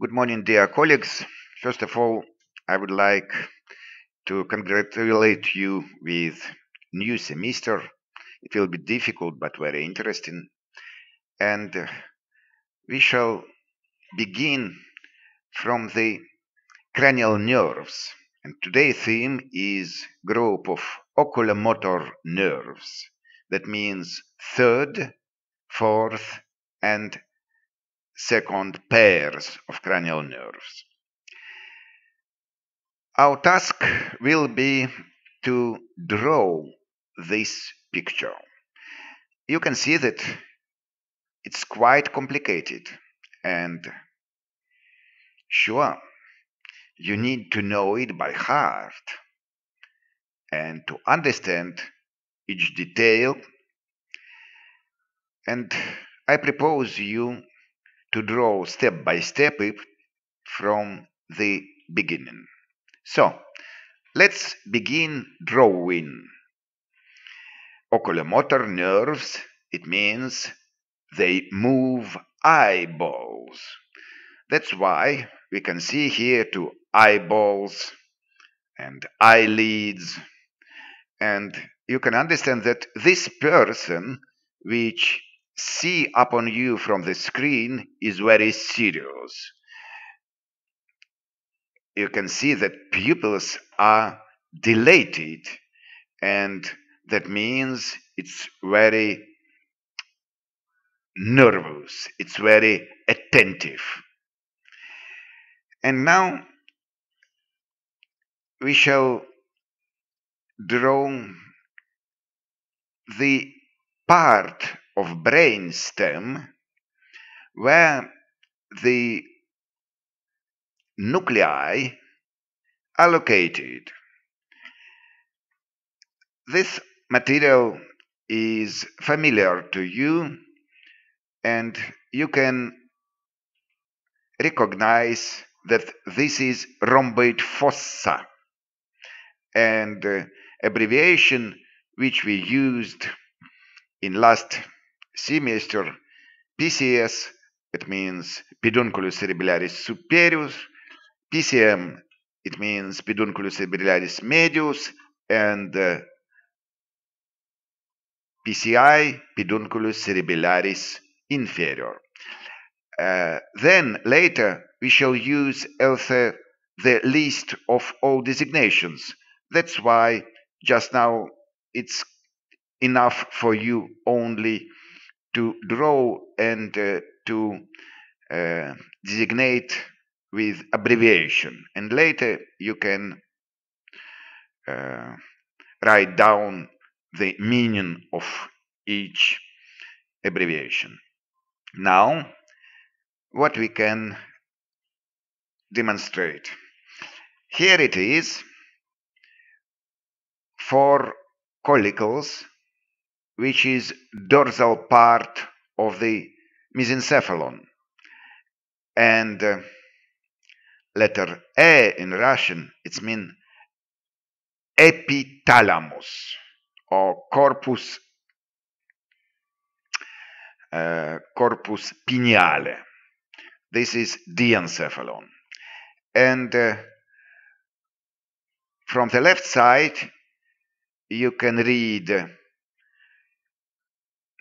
Good morning, dear colleagues. First of all, I would like to congratulate you with new semester. It will be difficult but very interesting. And uh, we shall begin from the cranial nerves. And today's theme is group of oculomotor nerves. That means third, fourth, and second pairs of cranial nerves. Our task will be to draw this picture. You can see that it's quite complicated and sure, you need to know it by heart and to understand each detail and I propose you to draw step by step from the beginning. So, let's begin drawing. Oculomotor nerves, it means they move eyeballs. That's why we can see here two eyeballs and eyelids. And you can understand that this person, which see upon you from the screen is very serious. You can see that pupils are dilated and that means it's very nervous, it's very attentive. And now we shall draw the part of brain stem where the nuclei are located. This material is familiar to you and you can recognize that this is rhomboid fossa and uh, abbreviation which we used in last semester PCS, it means pedunculus cerebellaris superior, PCM, it means pedunculus cerebellaris medius, and uh, PCI, pedunculus cerebellaris inferior. Uh, then later we shall use also the list of all designations. That's why just now it's enough for you only to draw and uh, to uh, designate with abbreviation and later you can uh, write down the meaning of each abbreviation. Now what we can demonstrate. Here it is four collicles which is dorsal part of the mesencephalon. And uh, letter E in Russian, it's mean epithalamus or corpus uh, corpus pineale. This is diencephalon. And uh, from the left side, you can read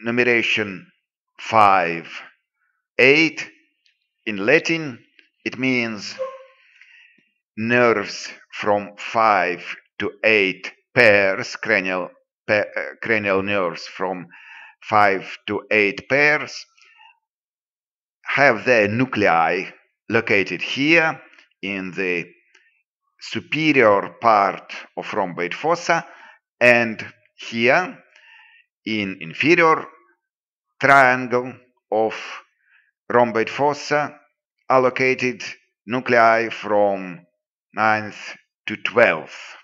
numeration 5 8 in latin it means nerves from 5 to 8 pairs cranial pa uh, cranial nerves from 5 to 8 pairs. Have their nuclei located here in the superior part of rhomboid fossa and here in inferior triangle of rhomboid fossa allocated nuclei from 9th to 12th.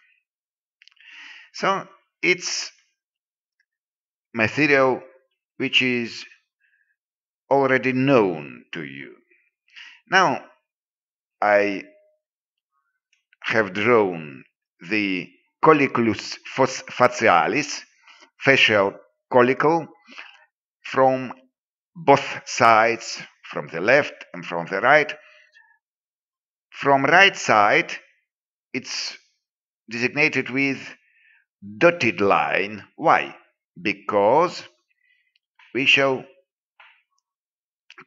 So it's material which is already known to you. Now I have drawn the colliculus facialis, facial collicle from both sides, from the left and from the right, From right side, it's designated with dotted line. Why? Because we shall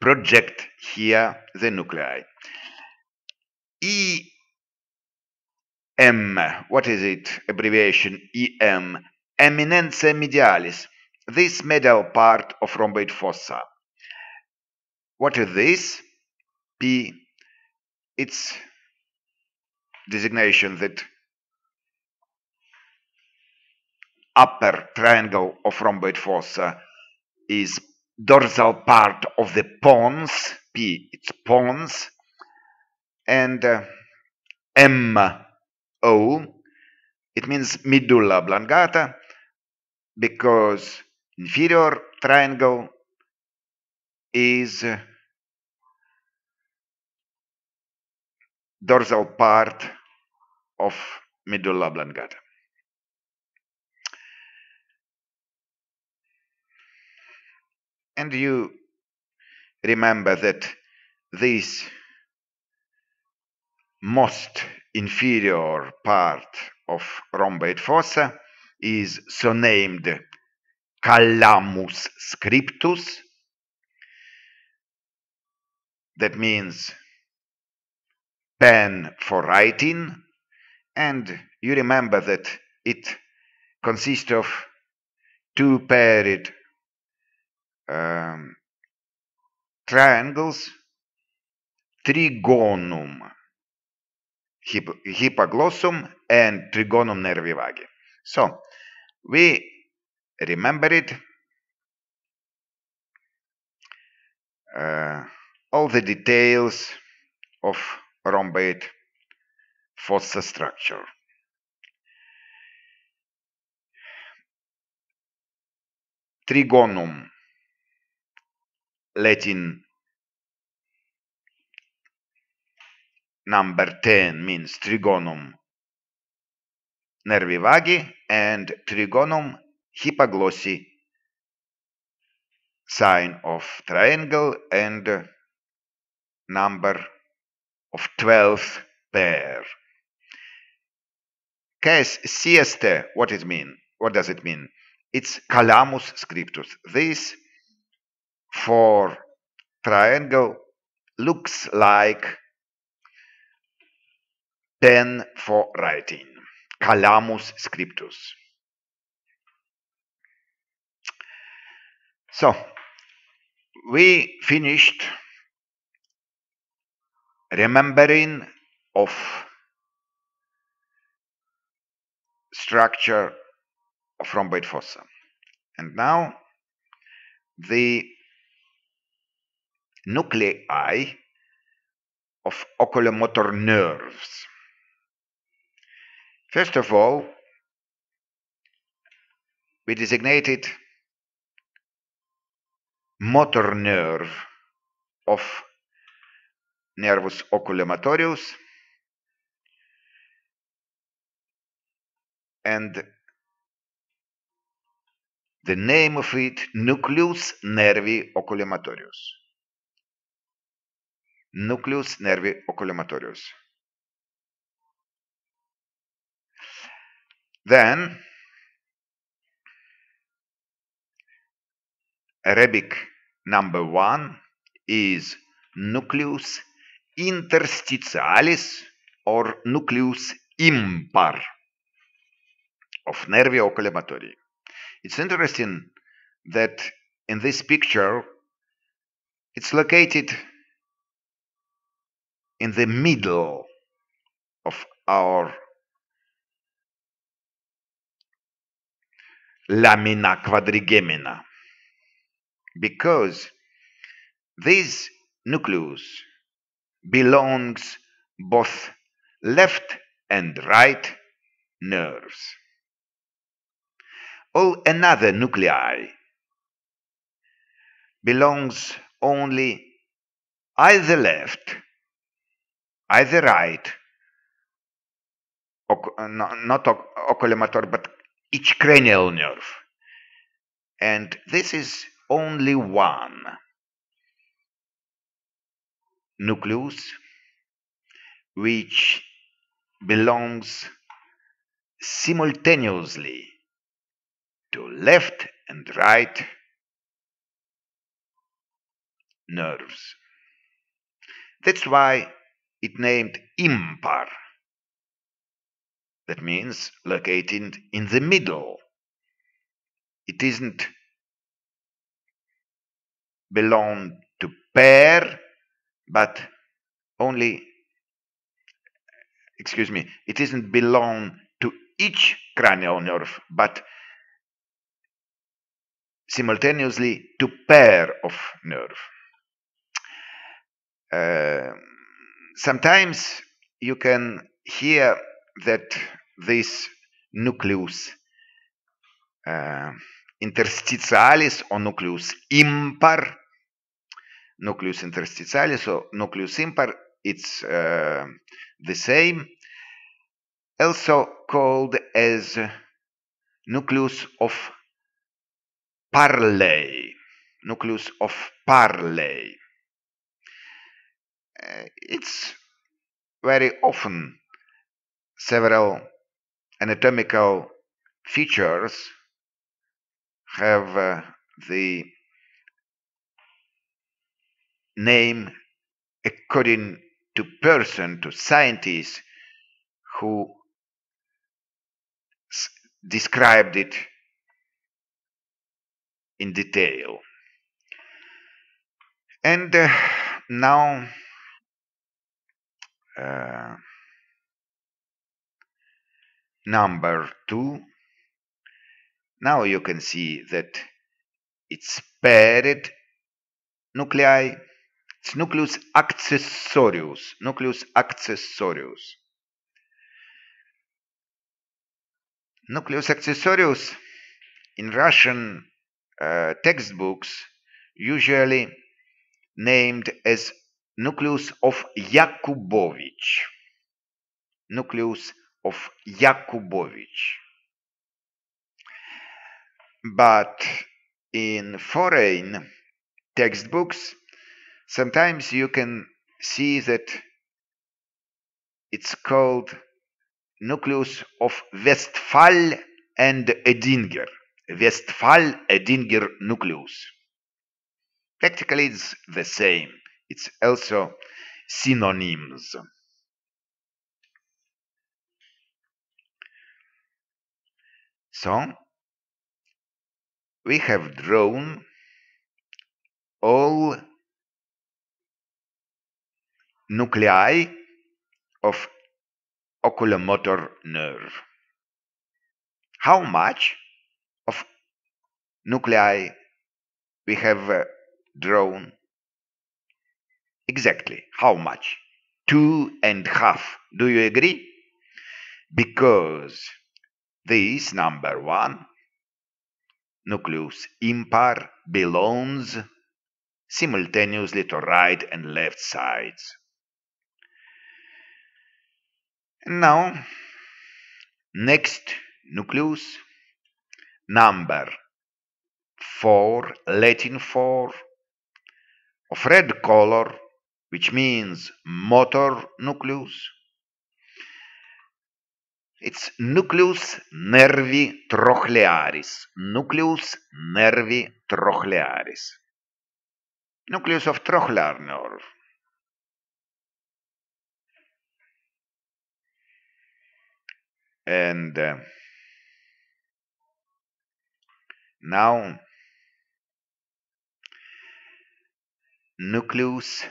project here the nuclei. EM, what is it? Abbreviation EM, eminentia medialis. This medial part of rhomboid fossa. What is this? P. It's designation that upper triangle of rhomboid fossa is dorsal part of the pons, P, it's pons, and uh, M, O, it means medulla oblongata because inferior triangle is dorsal part of medulla oblongata. And you remember that this most inferior part of rhomboid fossa is so named calamus scriptus. That means pen for writing. And you remember that it consists of two paired um, triangles, trigonum hyp hypoglossum and trigonum nervi vagi. So we remember it. Uh, all the details of rhomboid fossa structure. Trigonum Latin number 10 means trigonum nervi vagi and trigonum hypoglossi sign of triangle and number of 12 pair. Case sieste, what it mean? What does it mean? It's calamus scriptus. This for triangle looks like pen for writing, calamus scriptus. So, we finished remembering of structure of rhomboid fossa. And now the nuclei of oculomotor nerves. First of all, we designated motor nerve of nervus oculomotorius and the name of it nucleus nervi oculomotorius nucleus nervi oculomotorius. Then, Arabic number one is nucleus interstitialis or nucleus impar of nervi oculomotori. It's interesting that in this picture it's located in the middle of our lamina quadrigemina because this nucleus belongs both left and right nerves. All another nuclei belongs only either left either right, uh, not oculomotor, but each cranial nerve. And this is only one nucleus which belongs simultaneously to left and right nerves. That's why it named impar. That means located in the middle. It isn't belong to pair, but only, excuse me, it isn't belong to each cranial nerve, but simultaneously to pair of nerve. Uh, sometimes you can hear that this nucleus uh, interstitialis or nucleus impar, nucleus interstitialis or nucleus impar, it's uh, the same, also called as nucleus of Perlia, nucleus of Perlia. Uh, it's very often several anatomical features have uh, the name according to person, to scientists who described it in detail. And uh, now uh, number two now you can see that it's paired nuclei it's nucleus accessorius nucleus accessorius nucleus accessorius in russian uh, textbooks usually named as nucleus of Yakubovich. Nucleus of Yakubovich. But in foreign textbooks, sometimes you can see that it's called nucleus of Westphal and Edinger. Westphal Edinger nucleus. Practically it's the same. It's also synonyms. So, we have drawn all nuclei of oculomotor nerve. How much of nuclei we have uh, drawn Exactly. How much? Two and half. Do you agree? Because this number one, nucleus impar, belongs simultaneously to right and left sides. And now, next nucleus, number 4, Latin 4, of red color which means motor nucleus. It's nucleus nervi trochlearis. Nucleus nervi trochlearis. Nucleus of trochlear nerve. And uh, now nucleus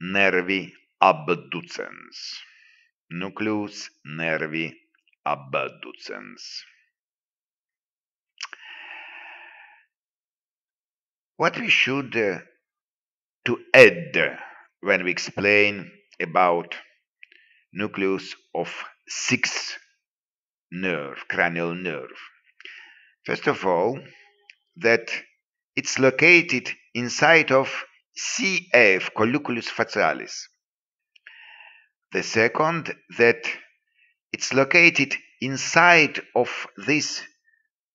nervi abducens. Nucleus nervi abducens. What we should uh, to add when we explain about nucleus of sixth nerve, cranial nerve. First of all, that it's located inside of CF, colliculus facialis. The second, that it's located inside of this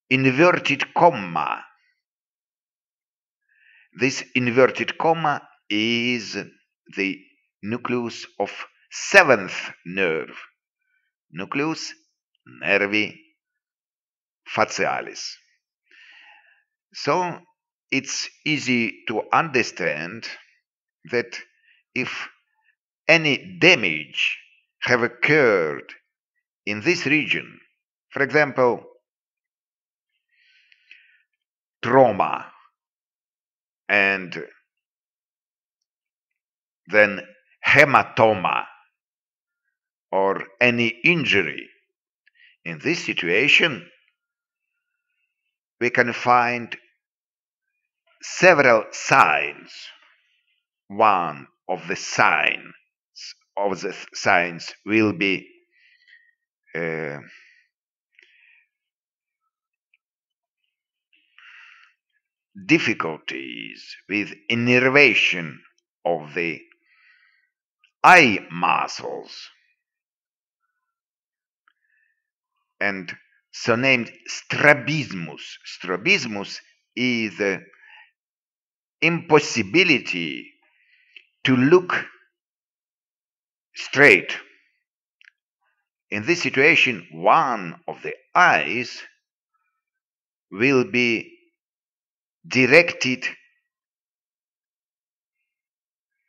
inverted comma. This inverted comma is the nucleus of seventh nerve, nucleus nervi facialis. So it's easy to understand that if any damage have occurred in this region, for example, trauma and then hematoma or any injury. In this situation, we can find several signs. One of the signs of the signs will be uh, difficulties with innervation of the eye muscles and so named strabismus. Strabismus is the impossibility to look straight. In this situation, one of the eyes will be directed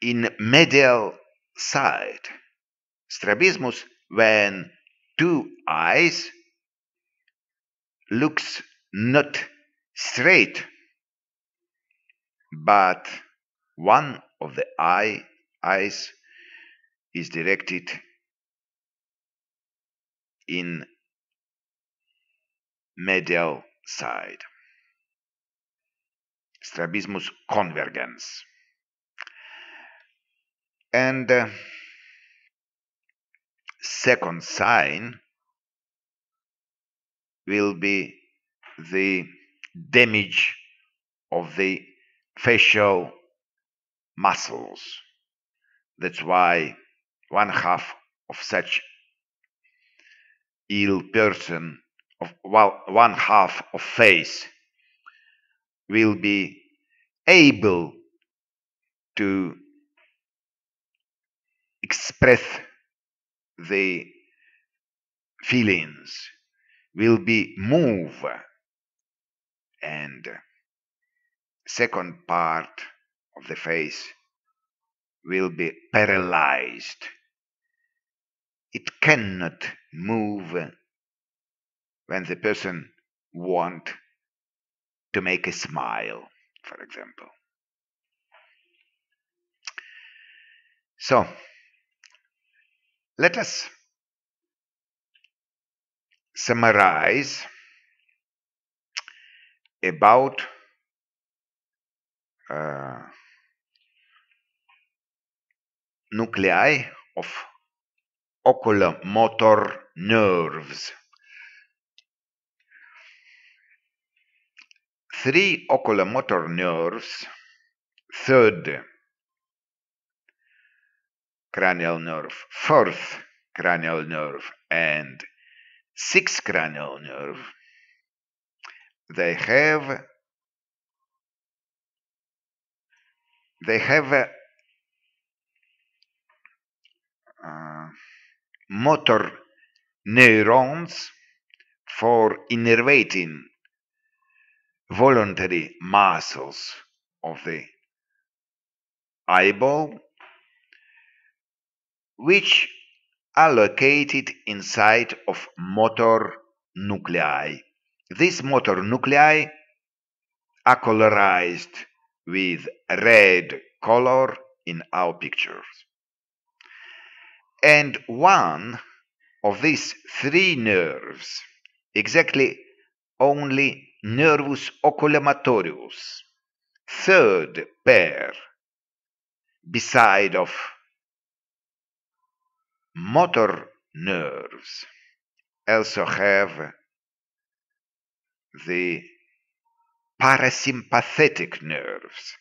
in medial side. Strabismus when two eyes looks not straight but one of the eye eyes is directed in medial side strabismus convergens and uh, second sign will be the damage of the facial muscles. That's why one half of such ill person of one half of face will be able to express the feelings will be move. And second part of the face will be paralyzed it cannot move when the person want to make a smile for example. So let us summarize about uh, nuclei of oculomotor nerves. Three oculomotor nerves, third cranial nerve, fourth cranial nerve, and sixth cranial nerve, they have they have a, uh, motor neurons for innervating voluntary muscles of the eyeball which are located inside of motor nuclei. These motor nuclei are colorized with red color in our pictures. And one of these three nerves, exactly only nervus oculomotorius, third pair, beside of motor nerves also have the parasympathetic nerves.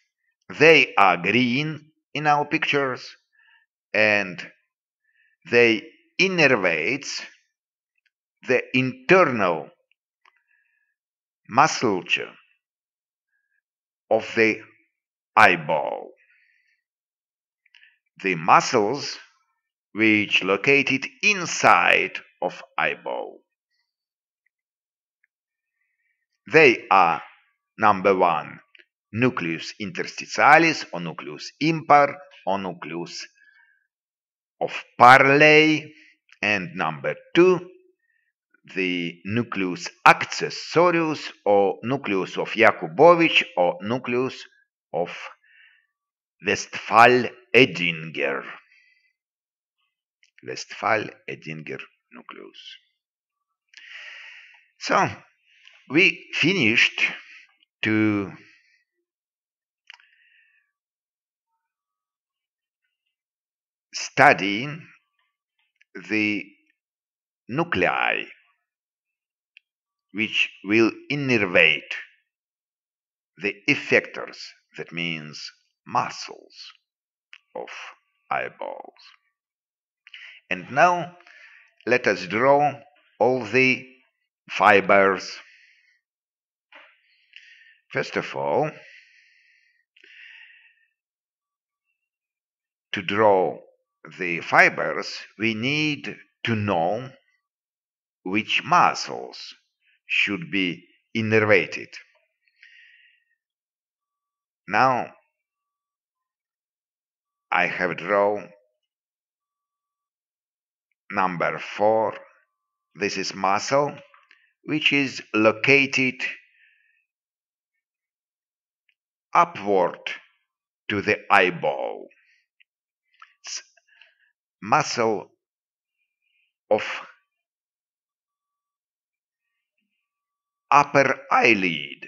They are green in our pictures and they innervate the internal musculature of the eyeball. the muscles which located inside of eyeball. They are number one, nucleus interstitialis or nucleus impar or nucleus of Perlia, and number two, the nucleus accessorius or nucleus of Yakubovich or nucleus of Westphal-Edinger. Westphal-Edinger nucleus. So, we finished to study the nuclei which will innervate the effectors, that means muscles of eyeballs. And now let us draw all the fibers. First of all, to draw the fibers, we need to know which muscles should be innervated. Now, I have drawn number 4. This is muscle which is located upward to the eyeball. Muscle of upper eyelid,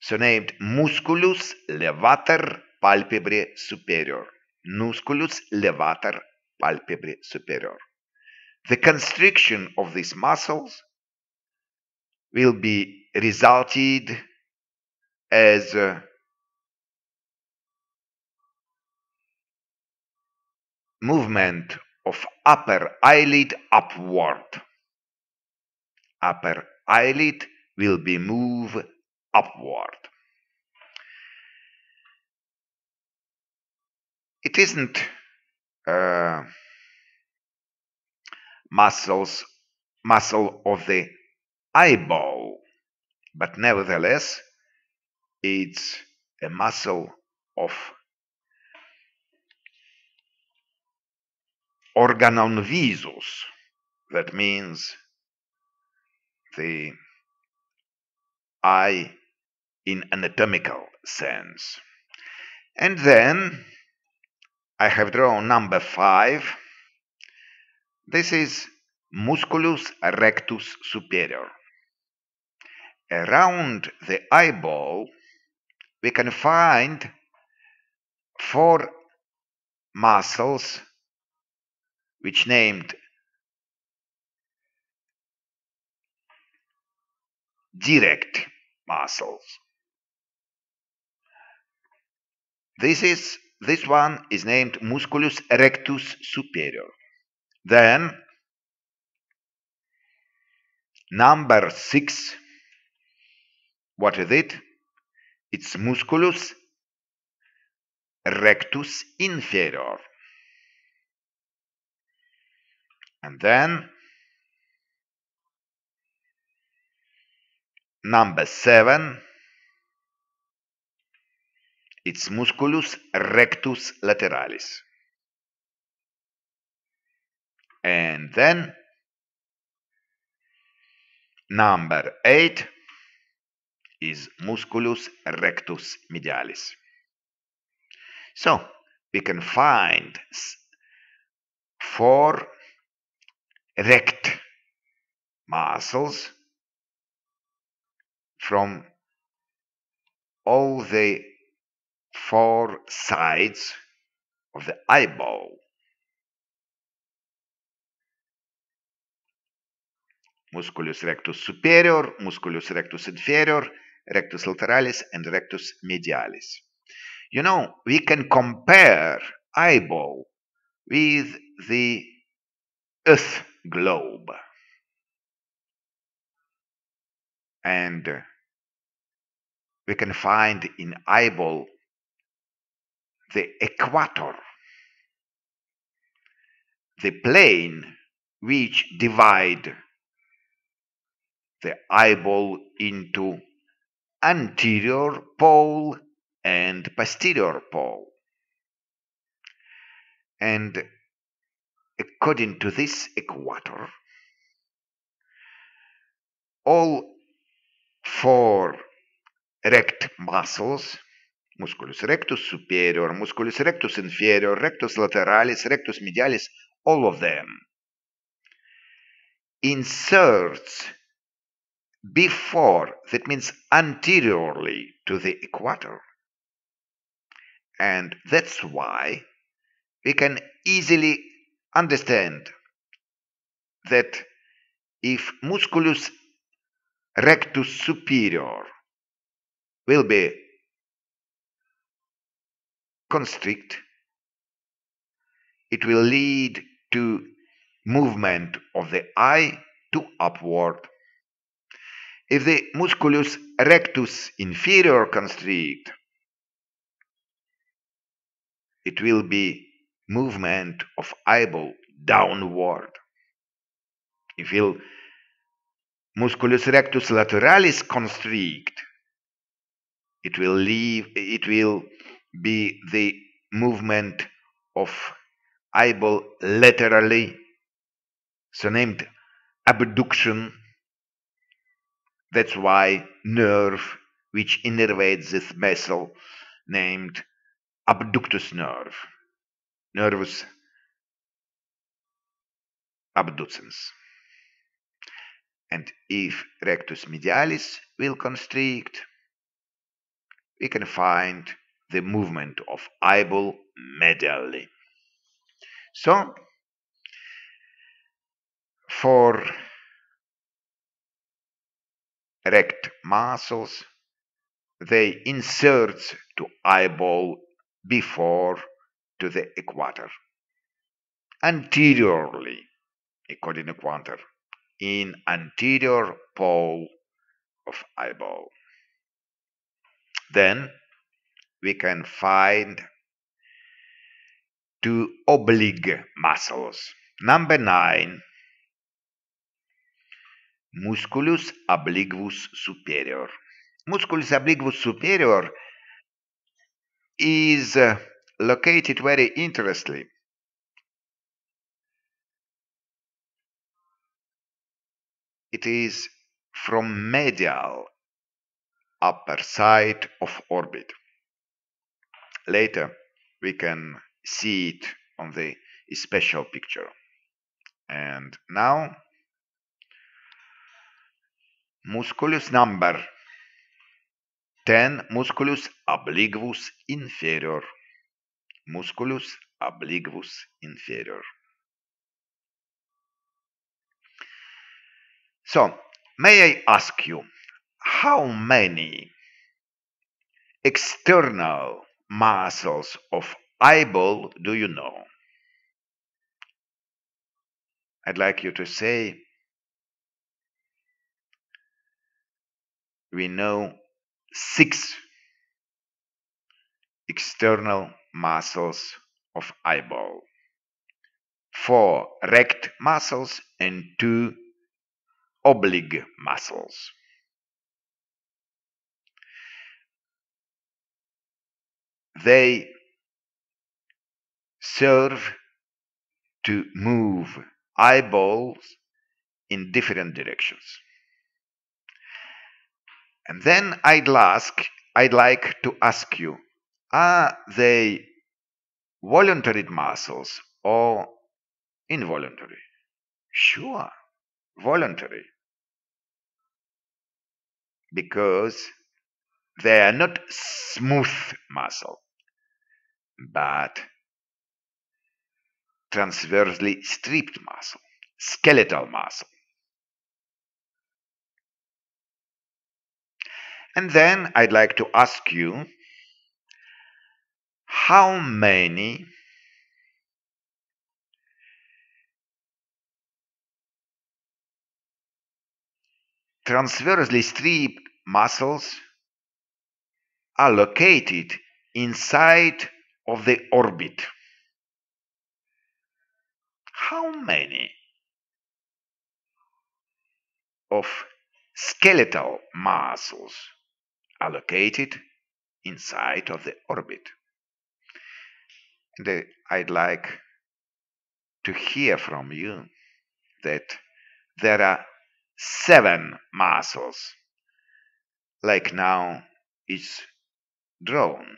so named musculus levator palpebrae superior. Musculus levator palpebrae superior. The constriction of these muscles will be resulted as uh, movement of upper eyelid upward. Upper eyelid will be moved upward. It isn't uh, muscles muscle of the eyeball, but nevertheless it's a muscle of organon visus. That means the eye in anatomical sense. And then I have drawn number 5. This is musculus rectus superior. Around the eyeball we can find four muscles which named direct muscles. This is this one is named musculus rectus superior. Then number six, what is it? It's musculus rectus inferior. And then number seven, it's musculus rectus lateralis. And then number eight is musculus rectus medialis. So we can find four rect muscles from all the four sides of the eyeball. Musculus rectus superior, musculus rectus inferior, rectus lateralis, and rectus medialis. You know, we can compare eyeball with the earth globe. And uh, we can find in eyeball the equator, the plane which divide the eyeball into anterior pole and posterior pole. And according to this equator, all four rect muscles musculus rectus superior, musculus rectus inferior, rectus lateralis, rectus medialis, all of them inserts before, that means anteriorly to the equator. And that's why we can easily understand that if musculus rectus superior will be constrict, it will lead to movement of the eye to upward. If the musculus rectus inferior constrict, it will be movement of eyeball downward. If will musculus rectus lateralis constrict, it will leave it will be the movement of eyeball laterally. So named abduction. That's why nerve which innervates this muscle named abductus nerve nervus abducens and if rectus medialis will constrict we can find the movement of eyeball medially. So, for rect muscles, they insert to eyeball before to the equator, anteriorly, according to equator, in anterior pole of eyeball. Then we can find two oblique muscles. Number nine, musculus obliquus superior. Musculus obliquus superior is uh, located very interestingly. It is from medial upper side of orbit. Later, we can see it on the special picture. And now, musculus number 10, musculus obliquus inferior. Musculus obliquus inferior. So, may I ask you, how many external muscles of eyeball do you know? I'd like you to say, we know six external muscles of eyeball, four rect muscles and two oblique muscles. they serve to move eyeballs in different directions. And then I'd ask, I'd like to ask you, are they voluntary muscles or involuntary? Sure, voluntary. Because they are not smooth muscle but transversely stripped muscle, skeletal muscle. And then I'd like to ask you how many transversely stripped muscles are located inside of the orbit. How many of skeletal muscles are located inside of the orbit? Uh, I'd like to hear from you that there are seven muscles, like now it's drawn.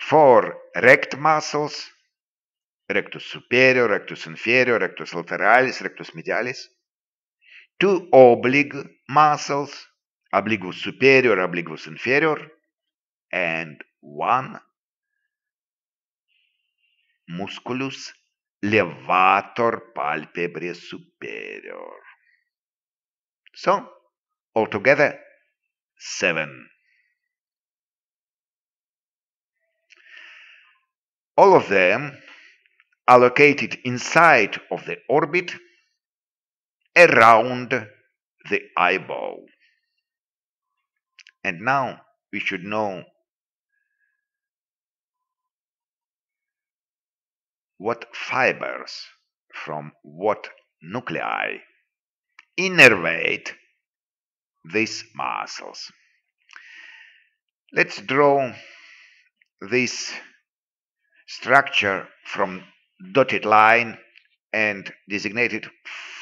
Four rect muscles, rectus superior, rectus inferior, rectus lateralis, rectus medialis. Two oblique muscles, obliquus superior, obliquus inferior, and one musculus levator palpebrae superior. So, altogether, seven. All of them are located inside of the orbit around the eyeball. And now we should know what fibers from what nuclei innervate these muscles. Let's draw this structure from dotted line and designated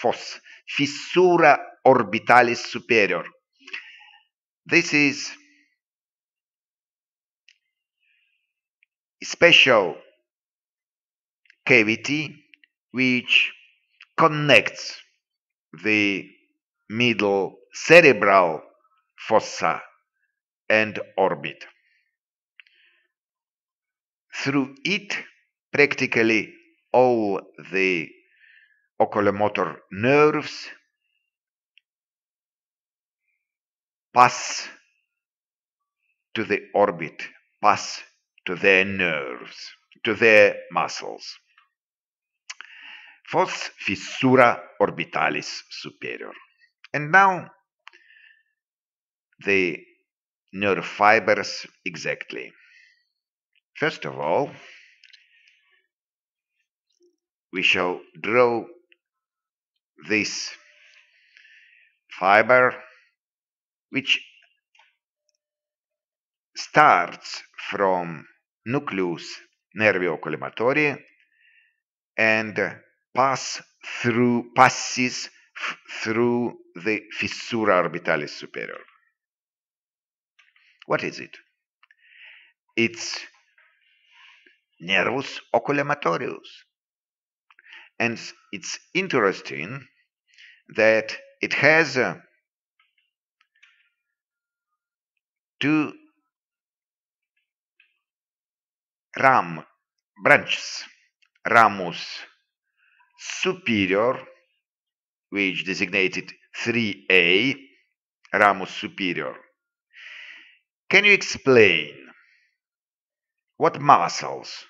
FOSS, fissura orbitalis superior. This is special cavity which connects the middle cerebral fossa and orbit. Through it, practically all the oculomotor nerves pass to the orbit, pass to their nerves, to their muscles. Fos fissura orbitalis superior. And now the nerve fibers exactly. First of all, we shall draw this fiber which starts from nucleus nervi oculomotori and pass through passes through the fissura orbitalis superior. What is it? It's nervus oculomotorius. And it's interesting that it has uh, two ram branches, ramus superior, which designated 3a, ramus superior. Can you explain what muscles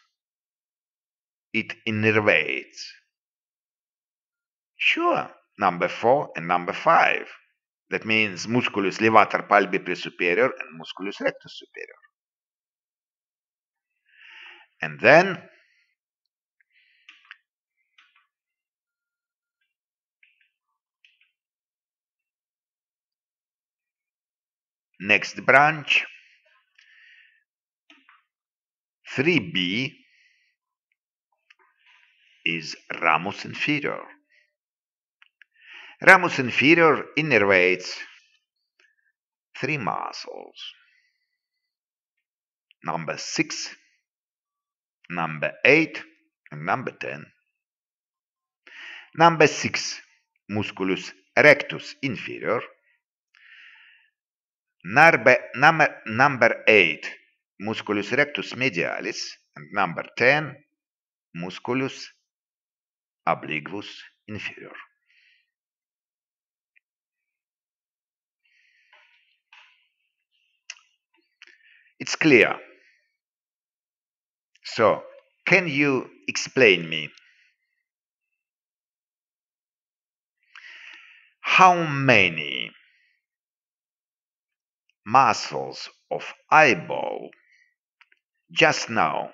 it innervates? Sure, number 4 and number 5. That means musculus levator palpebrae superior and musculus rectus superior. And then next branch 3b is ramus inferior. Ramus inferior innervates three muscles. Number 6, number 8, and number 10. Number 6, musculus rectus inferior. Number, number, number 8, musculus rectus medialis. And number 10, musculus obliquus inferior. It's clear. So, can you explain me how many muscles of eyeball just now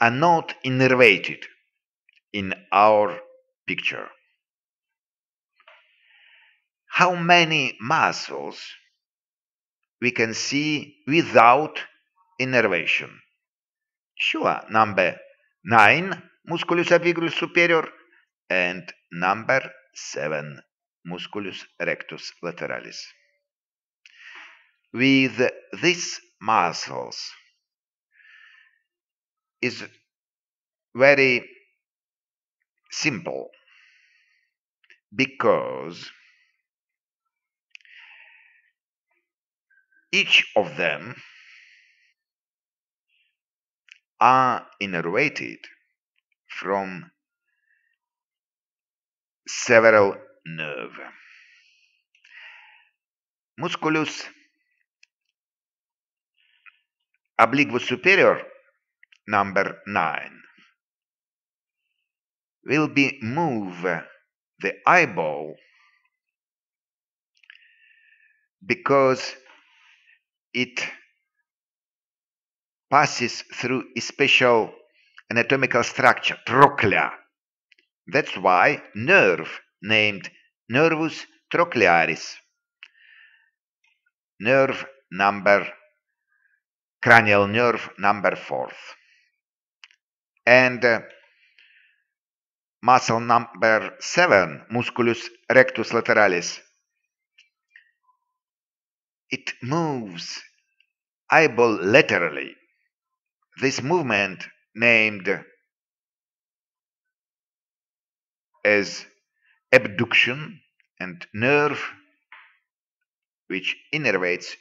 are not innervated in our picture. How many muscles we can see without innervation? Sure, number 9, musculus obliquus superior, and number 7, musculus rectus lateralis. With these muscles is very simple because each of them are innervated from several nerve. Musculus obliquus superior, number 9, will be move the eyeball because it passes through a special anatomical structure, trochlea. That's why nerve named nervus trochlearis, nerve number, cranial nerve number 4 And uh, muscle number seven, musculus rectus lateralis, it moves eyeball laterally. This movement named as abduction and nerve which innervates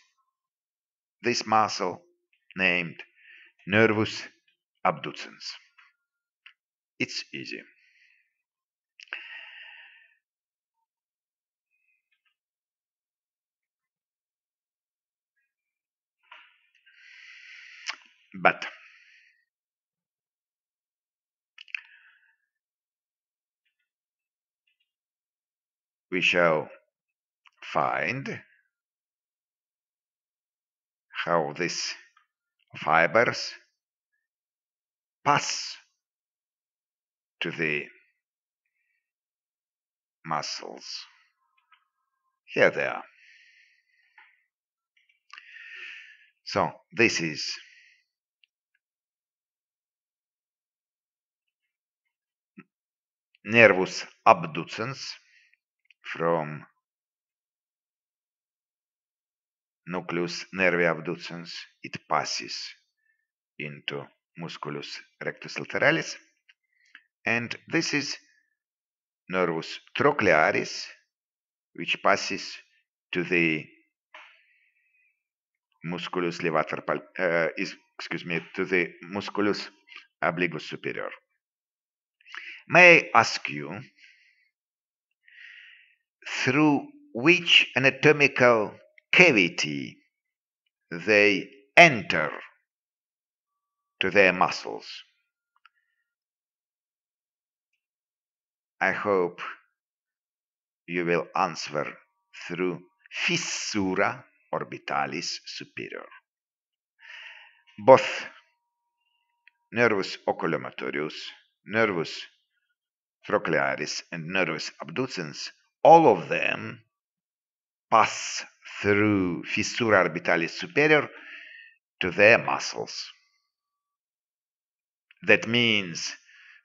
this muscle named nervus abducens. It's easy. But we shall find how these fibers pass to the muscles. Here they are. So this is nervus abducens from nucleus nervi abducens it passes into musculus rectus lateralis. And this is nervus trochlearis which passes to the musculus levator uh, is excuse me to the musculus obliquus superior. May I ask you, through which anatomical cavity they enter to their muscles? I hope you will answer through fissura orbitalis superior. Both nervus oculomotorius, nervus trochlearis and nervus abducens, all of them pass through fissura orbitalis superior to their muscles. That means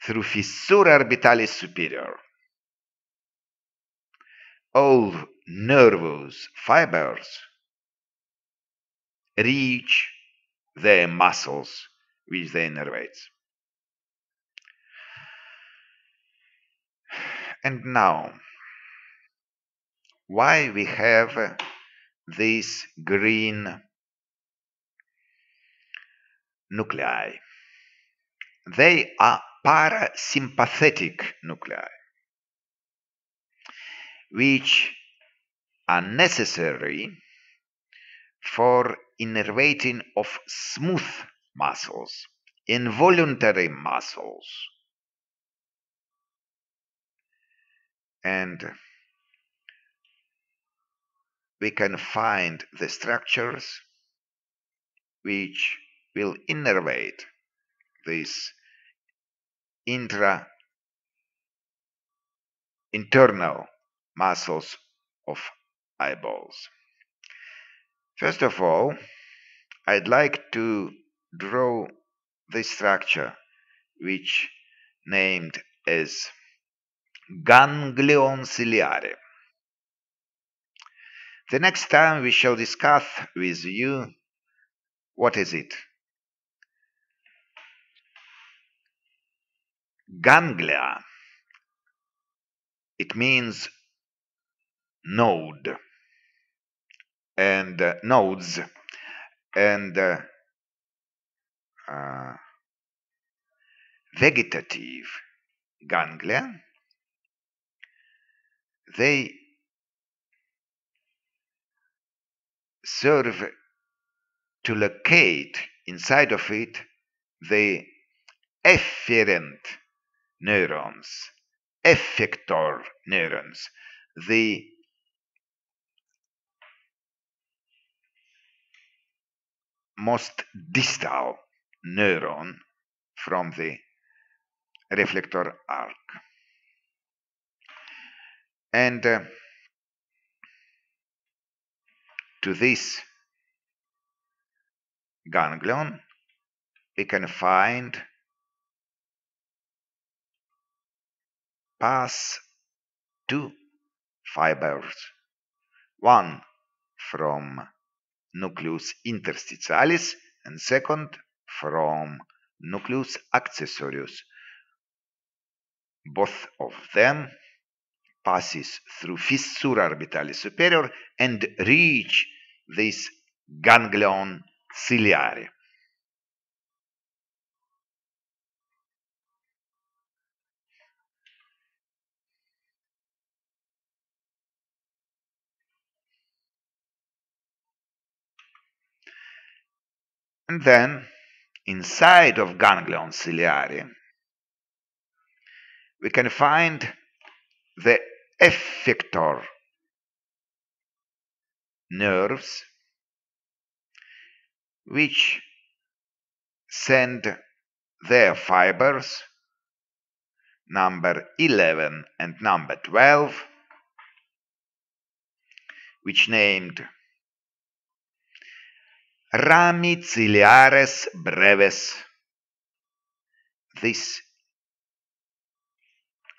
through fissura orbitalis superior, all nervous fibers reach their muscles which they innervate. And now, why we have these green nuclei? They are parasympathetic nuclei, which are necessary for innervating of smooth muscles, involuntary muscles, and we can find the structures which will innervate this intra internal muscles of eyeballs. First of all, I'd like to draw this structure which named as ganglion ciliare. The next time we shall discuss with you what is it. Ganglia. It means node and uh, nodes and uh, uh, vegetative ganglia they serve to locate inside of it the efferent neurons, effector neurons, the most distal neuron from the reflector arc. And uh, to this ganglion, we can find pass two fibers, one from nucleus interstitialis and second from nucleus accessorius. Both of them passes through fissura orbitalis superior and reach this ganglion ciliare. And then, inside of ganglion ciliare, we can find the effector. Nerves which send their fibers number 11 and number 12 which named rami ciliares brevis this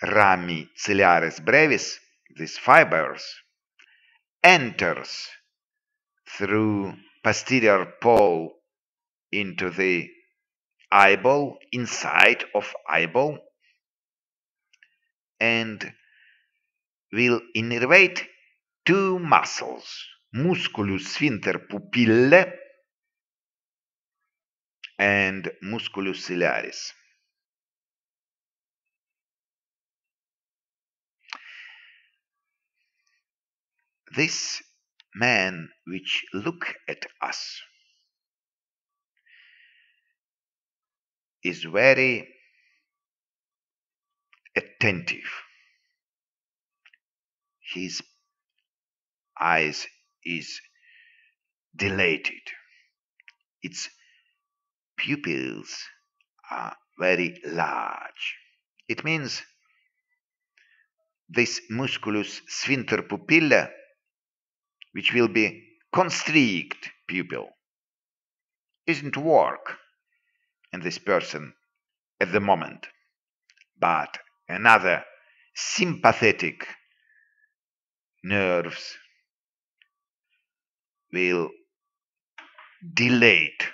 rami ciliaris brevis, these fibers, enters through posterior pole into the eyeball, inside of eyeball, and will innervate two muscles, musculus sphincter pupillae and musculus ciliaris. This man which look at us is very attentive. His eyes is dilated. Its pupils are very large. It means this musculus sphincter pupilla which will be constrict pupil, isn't work in this person at the moment, but another sympathetic nerves will dilate,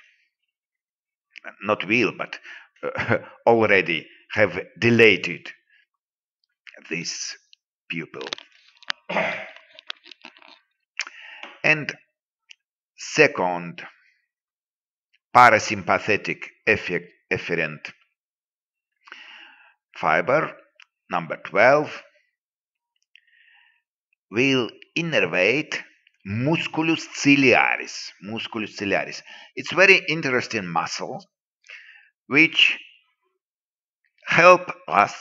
not will, but uh, already have dilated this pupil. And second, parasympathetic efferent fiber, number 12, will innervate musculus ciliaris. Musculus ciliaris. It's very interesting muscle which help us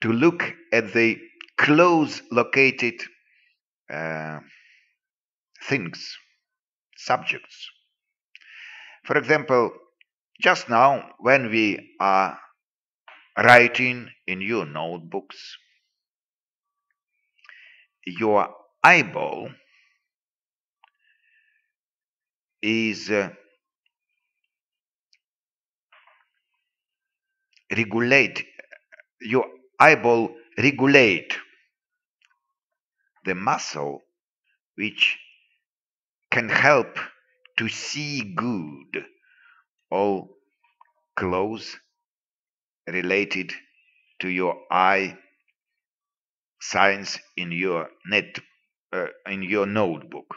to look at the close located uh, things, subjects. For example, just now when we are writing in your notebooks, your eyeball is uh, regulate your eyeball regulate the muscle which can help to see good all close related to your eye signs in your net uh, in your notebook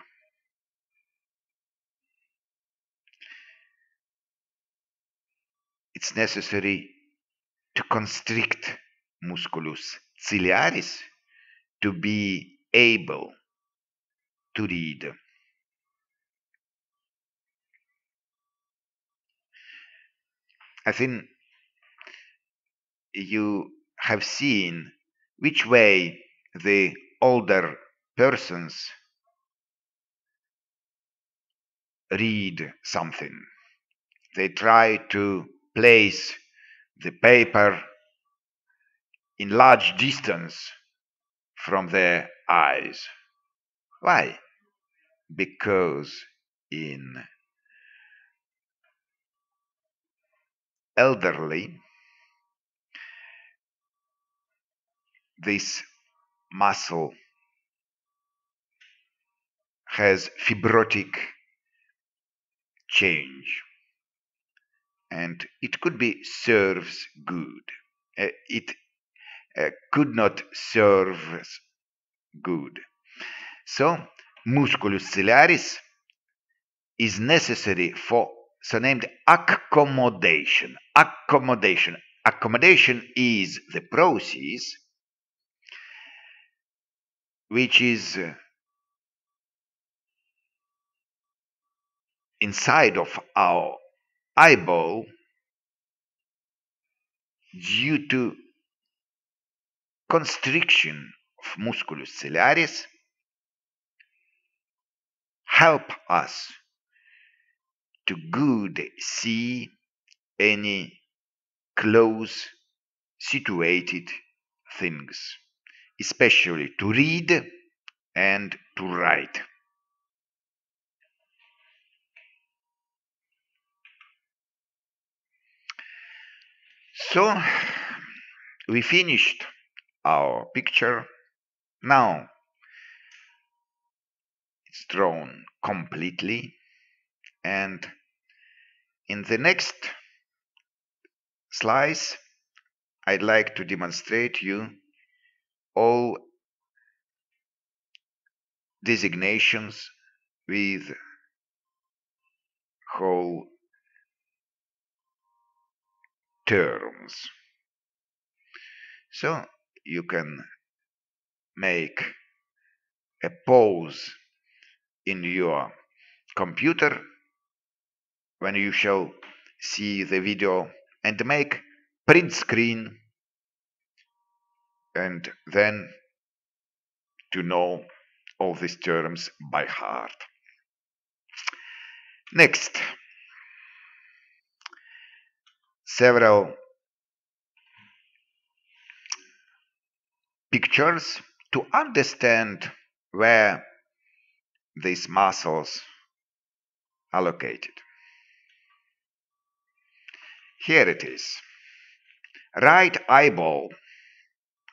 it's necessary to constrict musculus ciliaris to be able to read. I think you have seen which way the older persons read something. They try to place the paper in large distance from their eyes. Why? Because in elderly, this muscle has fibrotic change and it could be serves good. Uh, it uh, could not serve good. So, musculus ciliaris is necessary for so named accommodation. Accommodation. Accommodation is the process which is inside of our eyeball due to constriction of musculus ciliaris help us to good see any close situated things, especially to read and to write. So we finished our picture. Now it's drawn completely and in the next slice I'd like to demonstrate you all designations with whole terms. So you can make a pause in your computer when you shall see the video and make print screen and then to know all these terms by heart. Next, several pictures to understand where these muscles are located. Here it is. Right eyeball,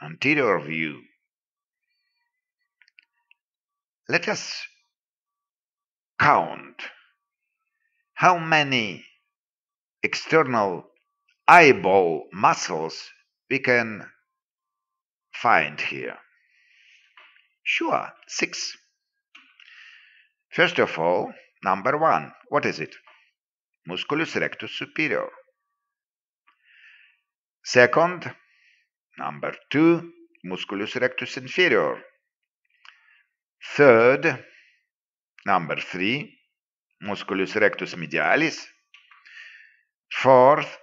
anterior view. Let us count how many external eyeball muscles we can find here. Sure, six. First of all, number one, what is it? Musculus rectus superior. Second, number two, musculus rectus inferior. Third, number three, musculus rectus medialis. Fourth,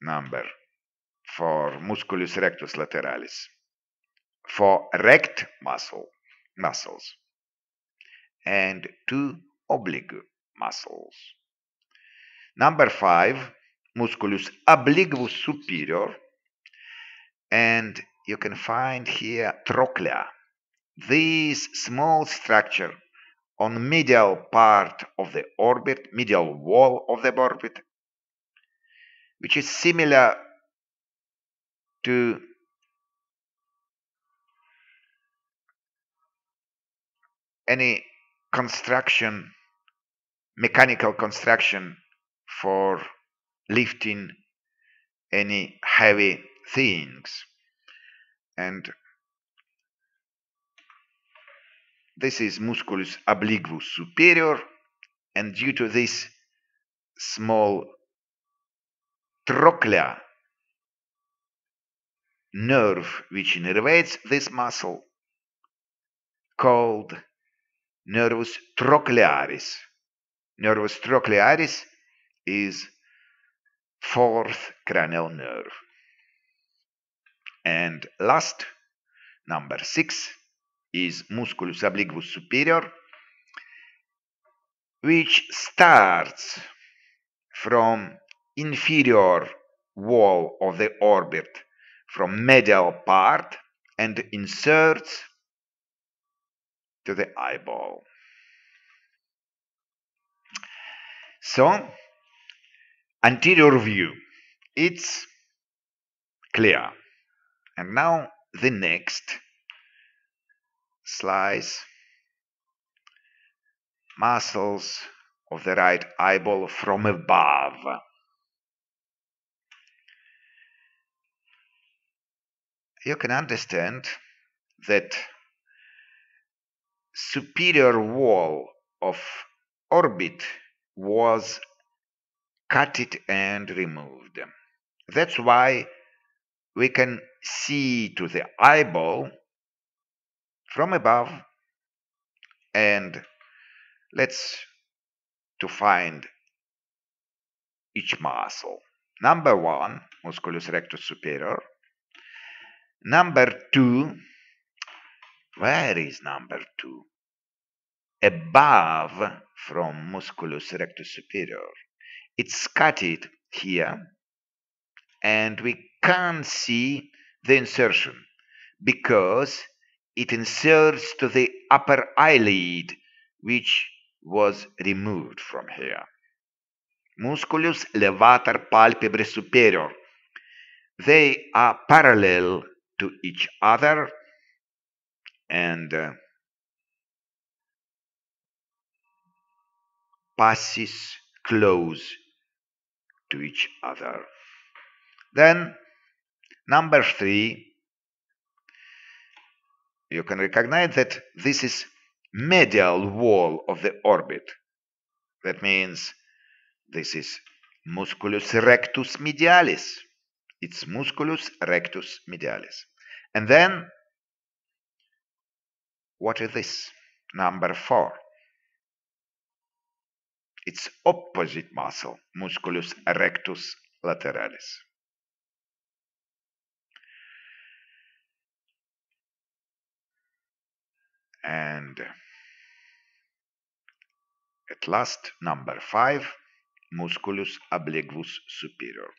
number for musculus rectus lateralis. For rect muscle, muscles. And two oblique muscles. Number five, musculus obliquus superior. And you can find here trochlea. This small structure on medial part of the orbit, medial wall of the orbit, which is similar to any construction, mechanical construction for lifting any heavy things. And this is musculus obliquus superior, and due to this small trochlea nerve which innervates this muscle called nervus trochlearis. Nervus trochlearis is fourth cranial nerve. And last, number six, is musculus obliquus superior, which starts from inferior wall of the orbit from medial part and inserts to the eyeball. So, anterior view, it's clear. And now the next slice muscles of the right eyeball from above. You can understand that superior wall of orbit was cut it and removed. That's why we can see to the eyeball from above and let's to find each muscle. Number one, musculus rectus superior. Number two, where is number two? Above from musculus rectus superior. It's cutted here and we can't see the insertion because it inserts to the upper eyelid which was removed from here. Musculus levator palpebrae superior. They are parallel to each other and uh, passes close to each other. Then, number three, you can recognize that this is medial wall of the orbit. That means this is musculus rectus medialis. It's musculus rectus medialis. And then, what is this? Number four. Its opposite muscle, musculus rectus lateralis. And at last, number five, musculus obliquus superior.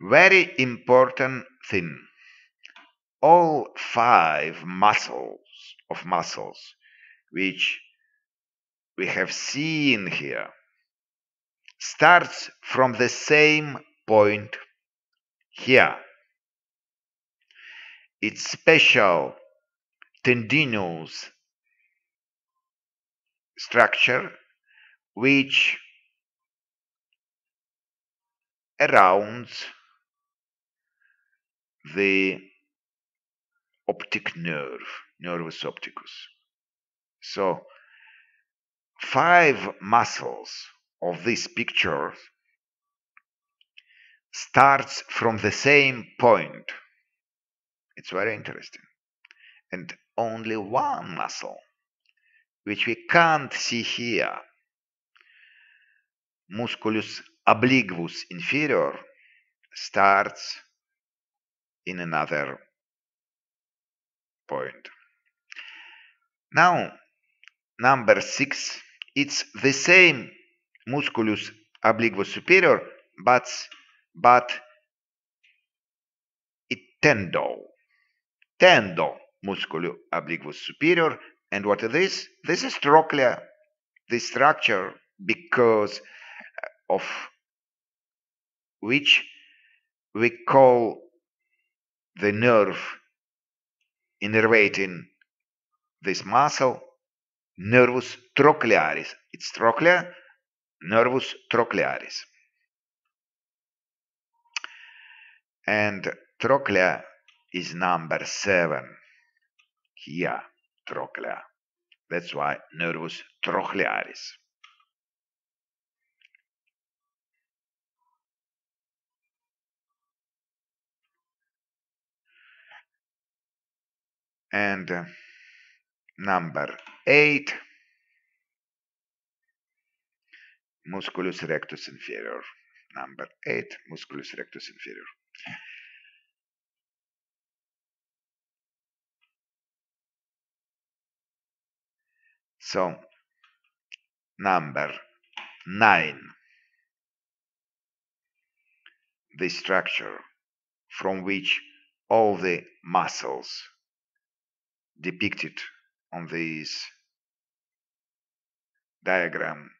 Very important thing. All five muscles of muscles which we have seen here starts from the same point here. Its special tendinous structure which around the optic nerve, nervus opticus. So, five muscles of this picture starts from the same point. It's very interesting. And only one muscle, which we can't see here, musculus obliquus inferior, starts in another point. Now, number 6 it's the same musculus obliquus superior but but it tendo tendo musculus obliquus superior. And what is this this is trochlea this structure because uh, of which we call the nerve innervating this muscle nervus trochlearis. It's trochlea, nervus trochlearis. And trochlea is number seven. Here, trochlea. That's why nervus trochlearis. And uh, number 8 musculus rectus inferior. Number 8 musculus rectus inferior. So number 9 the structure from which all the muscles depicted on this diagram.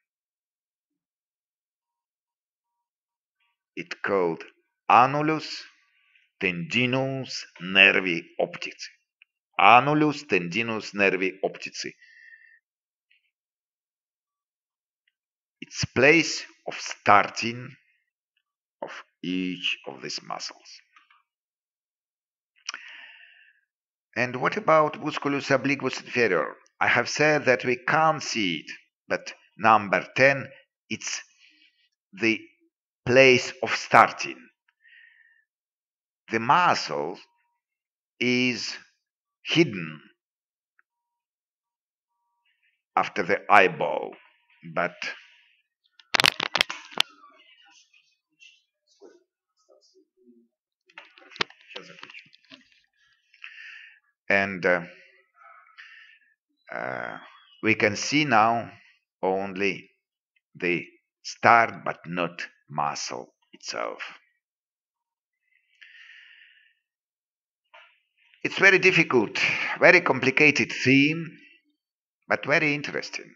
It called annulus tendinus nervi optici. Annulus tendinus nervi optici. Its place of starting of each of these muscles And what about musculus obliquus inferior? I have said that we can't see it, but number 10, it's the place of starting. The muscle is hidden after the eyeball, but and uh, uh, we can see now only the start but not muscle itself. It's very difficult, very complicated theme, but very interesting.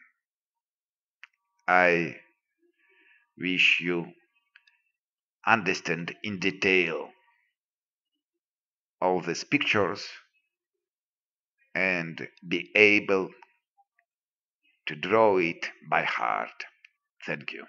I wish you understand in detail all these pictures and be able to draw it by heart. Thank you.